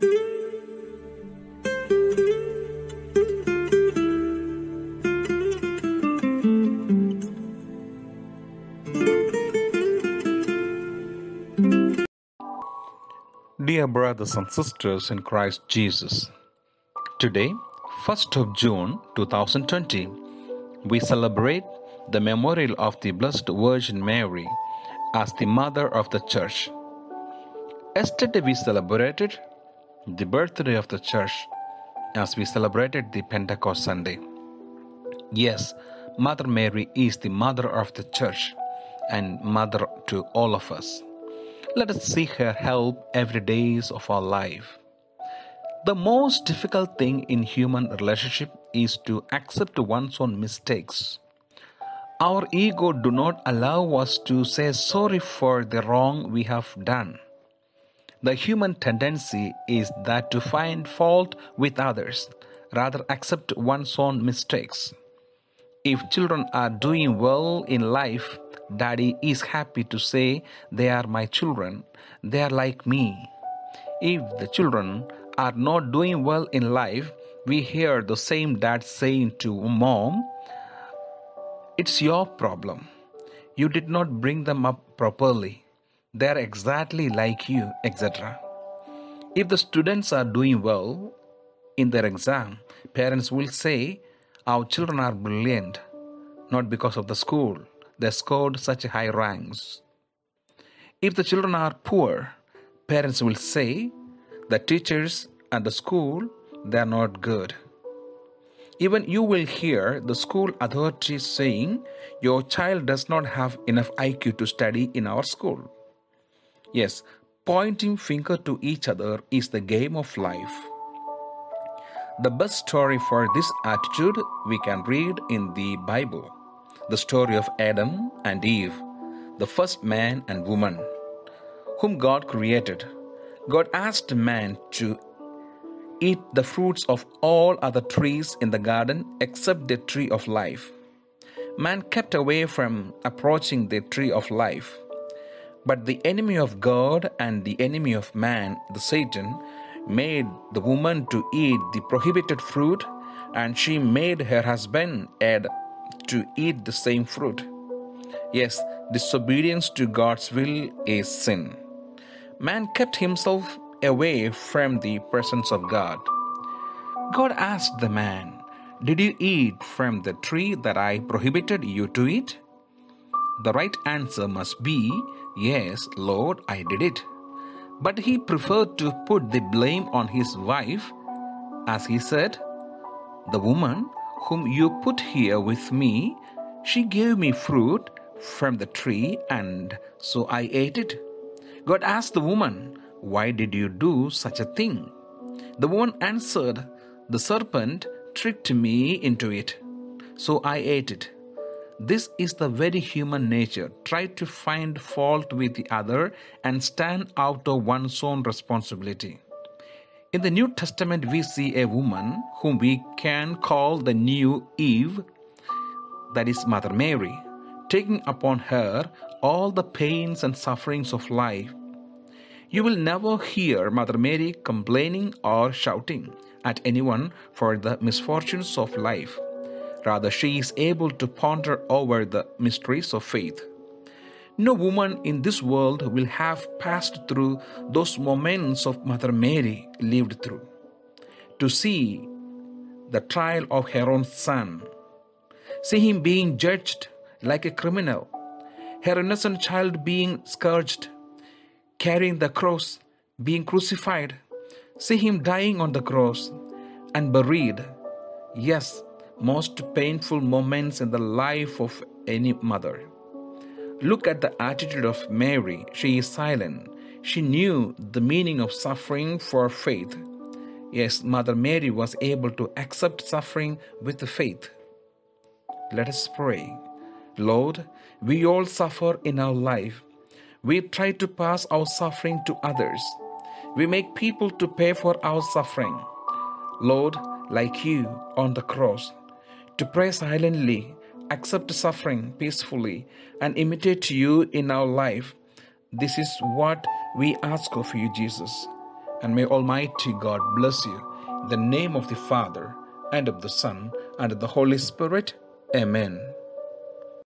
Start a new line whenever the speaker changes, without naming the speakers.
Dear brothers and sisters in Christ Jesus, today, 1st of June 2020, we celebrate the memorial of the Blessed Virgin Mary as the Mother of the Church. Yesterday, we celebrated the birthday of the Church as we celebrated the Pentecost Sunday. Yes, Mother Mary is the Mother of the Church and Mother to all of us. Let us seek her help every days of our life. The most difficult thing in human relationship is to accept one's own mistakes. Our ego do not allow us to say sorry for the wrong we have done. The human tendency is that to find fault with others, rather accept one's own mistakes. If children are doing well in life, Daddy is happy to say they are my children, they are like me. If the children are not doing well in life, we hear the same dad saying to mom, It's your problem. You did not bring them up properly. They are exactly like you, etc. If the students are doing well in their exam, parents will say, Our children are brilliant, not because of the school they scored such high ranks. If the children are poor, parents will say the teachers and the school they are not good. Even you will hear the school authorities saying your child does not have enough IQ to study in our school. Yes, pointing finger to each other is the game of life. The best story for this attitude we can read in the Bible the story of Adam and Eve, the first man and woman, whom God created. God asked man to eat the fruits of all other trees in the garden except the tree of life. Man kept away from approaching the tree of life. But the enemy of God and the enemy of man, the Satan, made the woman to eat the prohibited fruit, and she made her husband Ed to eat the same fruit. Yes, disobedience to God's will is sin. Man kept himself away from the presence of God. God asked the man, Did you eat from the tree that I prohibited you to eat? The right answer must be, Yes, Lord, I did it. But he preferred to put the blame on his wife, as he said, The woman whom you put here with me, she gave me fruit from the tree, and so I ate it. God asked the woman, Why did you do such a thing? The woman answered, The serpent tricked me into it, so I ate it. This is the very human nature. Try to find fault with the other and stand out of one's own responsibility. In the New Testament, we see a woman whom we can call the new Eve, that is Mother Mary, taking upon her all the pains and sufferings of life. You will never hear Mother Mary complaining or shouting at anyone for the misfortunes of life. Rather, she is able to ponder over the mysteries of faith. No woman in this world will have passed through those moments of Mother Mary lived through. To see the trial of her own son, see him being judged like a criminal, her innocent child being scourged, carrying the cross, being crucified, see him dying on the cross and buried. Yes, most painful moments in the life of any mother. Look at the attitude of Mary. She is silent. She knew the meaning of suffering for faith. Yes, Mother Mary was able to accept suffering with faith. Let us pray. Lord, we all suffer in our life. We try to pass our suffering to others. We make people to pay for our suffering. Lord, like you on the cross, to pray silently accept suffering peacefully, and imitate you in our life. This is what we ask of you, Jesus. and may Almighty God bless you. In the name of the Father, and of the Son, and of the Holy Spirit. Amen.